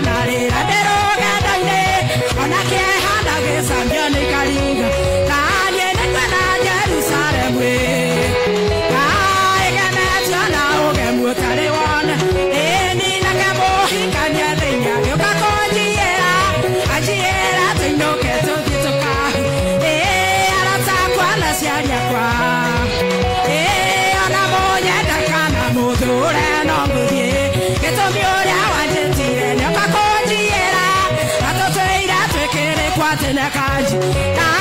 kana rĩra ndĩrũgendo-inĩ ona aratakwa na ciariakwa party na card. Ah,